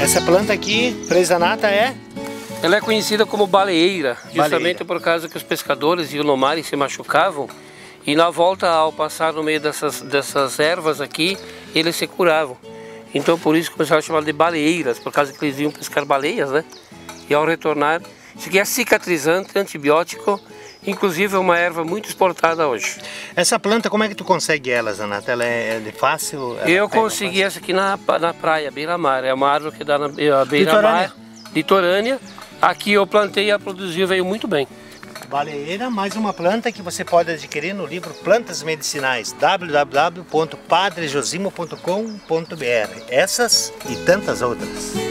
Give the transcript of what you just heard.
Essa planta aqui, presa nata, é? Ela é conhecida como baleeira, justamente Baleeira. por causa que os pescadores iam no mar e se machucavam. E na volta, ao passar no meio dessas, dessas ervas aqui, eles se curavam. Então por isso começaram a chamar de baleeiras, por causa que eles iam pescar baleias, né? E ao retornar, isso aqui é cicatrizante, antibiótico, inclusive é uma erva muito exportada hoje. Essa planta, como é que tu consegue ela, Zanata? Ela é, é de fácil? Eu consegui essa aqui na, na praia, beira-mar. É uma árvore que dá na beira-mar, Litorânea. Aqui eu plantei e ela produziu, veio muito bem. fácil? Baleeira, mais uma planta que você pode adquirir no livro Plantas Medicinais, www.padrejosimo.com.br. Essas e tantas outras.